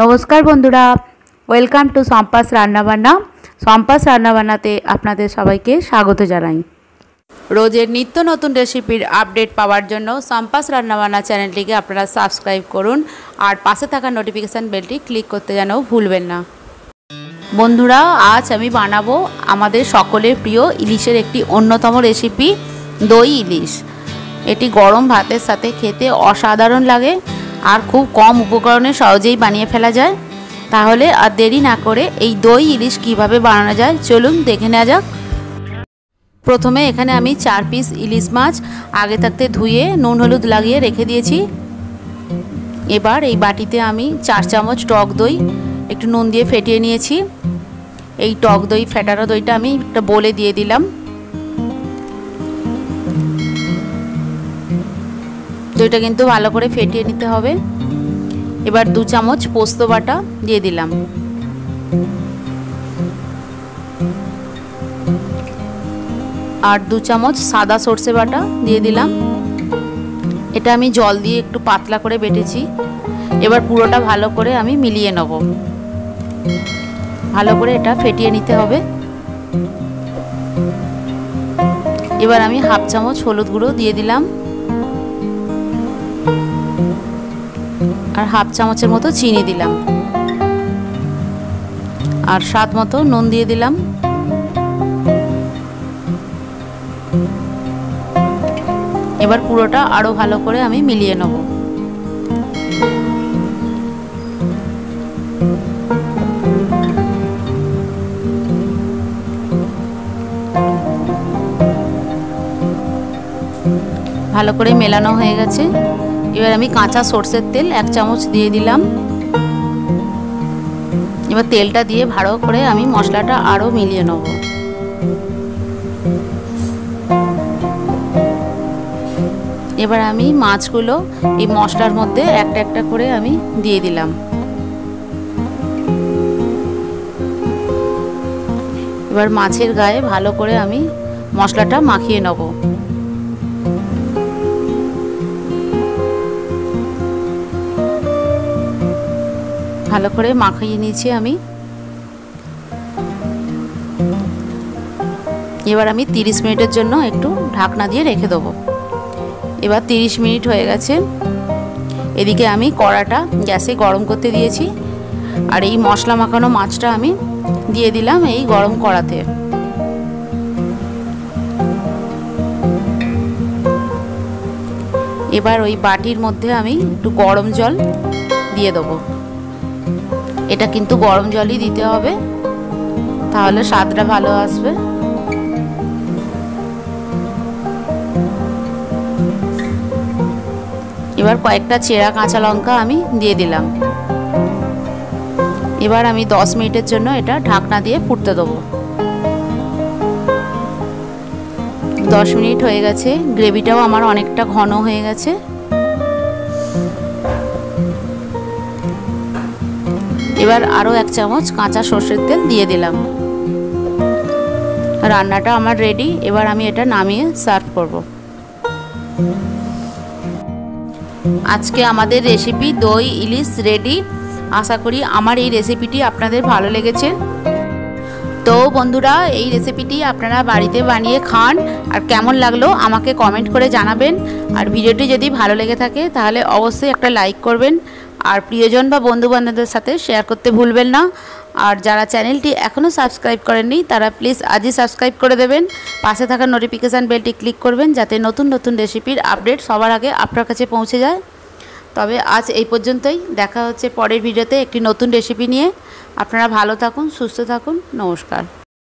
নমস্কার বন্ধুরা। Welcome to সম্পাস রান্নাবান্না সম্পাস রান্নাবান্নাতে আপনাদের সবাইকে স্বাগত জানাই। রোজের নিত্য নতুন রেসিপির আপডেট পাওয়ার জন্য সম্পাস রান্নাবান্না চ্যানেলটিকে আপনারা সাবস্ক্রাইব করুন আর পাশে থাকা নোটিফিকেশান বেলটি ক্লিক করতে যেন ভুলবেন না। বন্ধুরা, আজ আমি বানাবো আমাদের সকলের প্রিয় ইলিশের একটি অন্যতম রেসিপি দই ইলিশ। এটি গরম ভাতের সাথে খেতে অসাধারণ লাগে। আর খুব কম উপকরণে সহজেই বানিয়ে ফেলা যায়। তাহলে আর দেরি না করে এই দই ইলিশ কীভাবে বানানো যায় চলুন দেখে নেওয়া যাক। প্রথমে এখানে আমি চার পিস ইলিশ মাছ আগে থাকতে ধুয়ে নুন হলুদ লাগিয়ে রেখে দিয়েছি। এবার এই বাটিতে আমি চার চামচ টক দই, একটু নুন দিয়ে ফেটিয়ে নিয়েছি। এই টক দই, ফেটানো দইটা আমি একটা বলে দিয়ে দিলাম। দইটা কিন্তু ভালো করে ফেটিয়ে নিতে হবে। এবার দু চামচ পোস্ত বাটা দিয়ে দিলাম। আর দু চামচ সাদা সর্ষে বাটা দিয়ে দিলাম। এটা আমি জল দিয়ে একটু পাতলা করে বেটেছি। এবার পুরোটা ভালো করে আমি মিলিয়ে নেব। ভালো করে এটা ফেটিয়ে নিতে হবে। এবার আমি হাফ চামচ হলুদ গুঁড়ো দিয়ে দিলাম। আর হাফ চামচের মতো চিনি দিলাম। আর স্বাদ মতো নুন দিয়ে দিলাম। এবার পুরোটা আরও ভালো করে আমি মিলিয়ে নেব। ভালো করে মেলানো হয়ে গেছে। এবার আমি কাঁচা সর্ষের তেল এক চামচ দিয়ে দিলাম। এবার তেলটা দিয়ে ভালো করে আমি মশলাটা আরও মিলিয়ে নেব। এবার আমি মাছগুলো এই মশলার মধ্যে একটা একটা করে আমি দিয়ে দিলাম। এবার মাছের গায়ে ভালো করে আমি মশলাটা মাখিয়ে নেব। ভালো করে মাখিয়ে নিয়েছি আমি। এবার আমি 30 মিনিটের জন্য একটু ঢাকনা দিয়ে রেখে দেবো। এবার 30 মিনিট হয়ে গেছে। এদিকে আমি কড়াটা গ্যাসে গরম করতে দিয়েছি। আর এই মশলা মাখানো মাছটা আমি দিয়ে দিলাম এই গরম কড়াতে। এবার ওই বাটির মধ্যে আমি একটু গরম জল দিয়ে দেবো। এটা কিন্তু গরম জলই দিতে হবে। তাহলে স্বাদটা ভালো আসবে। এবার কয়েকটা চেরা কাঁচা লঙ্কা আমি দিয়ে দিলাম। এবার আমি দশ মিনিটের জন্য এটা ঢাকনা দিয়ে ফুটতে দেবো। দশ মিনিট হয়ে গেছে। গ্রেভিটাও আমার অনেকটা ঘন হয়ে গেছে। এবার আরও এক চামচ কাঁচা সর্ষের তেল দিয়ে দিলাম। রান্নাটা আমার রেডি এবার আমি এটা নামিয়ে সার্ভ করব। আজকে আমাদের রেসিপি দই, ইলিশ রেডি আশা করি আমার এই রেসিপিটি আপনাদের ভালো লেগেছে। তো বন্ধুরা, এই রেসিপিটি আপনারা বাড়িতে বানিয়ে খান। আর কেমন লাগল আমাকে কমেন্ট করে জানাবেন। আর ভিডিওটি যদি ভালো লেগে থাকে, তাহলে অবশ্যই একটা লাইক করবেন। আর প্রিয়জন বা বন্ধুবান্ধবদের সাথে শেয়ার করতে ভুলবেন না। আর যারা চ্যানেলটি এখনও সাবস্ক্রাইব করেননি, তারা প্লিজ আজই সাবস্ক্রাইব করে দেবেন। পাশে থাকা নোটিফিকেশান বেলটি ক্লিক করবেন, যাতে নতুন নতুন রেসিপির আপডেট সবার আগে আপনার কাছে পৌঁছে যায়। তবে আজ এই পর্যন্তই। দেখা হচ্ছে পরের ভিডিওতে একটি নতুন রেসিপি নিয়ে। আপনারা ভালো থাকুন, সুস্থ থাকুন। নমস্কার।